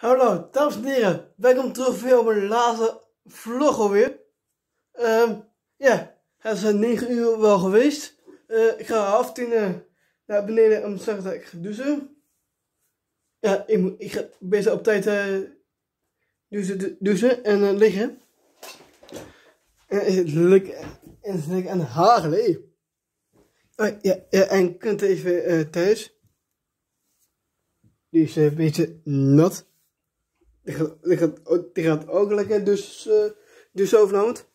Hallo, dames en heren. Welkom terug weer op mijn laatste vlog alweer. Um, ja, het is 9 uur wel geweest. Uh, ik ga half tien uh, naar beneden om te zeggen dat ik ga douchen. Ja, ik, moet, ik ga best op tijd uh, douchen, en liggen. En is het leuk en is het aan. Oh, ja, ja, en kunt even thuis. Die is een beetje nat. Die gaat, die gaat, ook lekker dus, uh, dus overhand.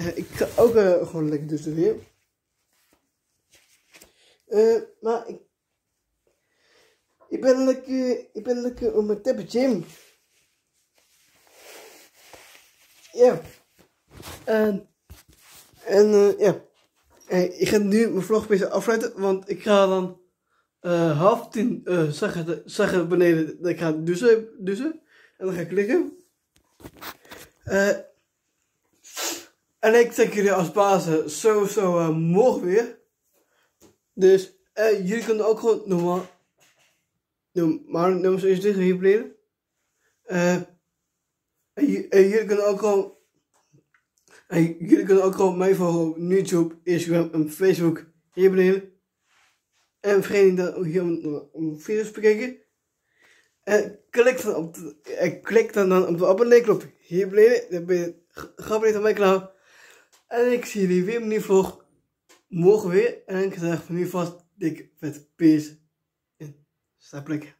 Uh, ik ga ook uh, gewoon lekker dus weer. Maar ik, ik ben lekker, ik ben lekker op mijn tappetje. Ja. En, en ja. ik ga nu mijn vlog beetje afsluiten, want ik ga dan half tien uh, zeggen, zeggen beneden dat ik ga douchen, douchen. En dan ga ik klikken. Uh, en ik zeg jullie als bazen sowieso uh, morgen weer. Dus uh, jullie kunnen ook gewoon normaal. Normaal nummers is dit hier beneden. en, jullie kunnen ook gewoon. En jullie kunnen ook gewoon mij volgen op YouTube, Instagram en Facebook hier beneden. En vergeet niet hier om video's te bekijken. En klik dan op de, en klik dan, dan op de abonneerknop hier beneden. Dan ben je geabonneerd op mijn kanaal. En ik zie jullie weer nieuwe vlog. Morgen weer. En ik zeg van nu vast dik vet peace. En sta plekken.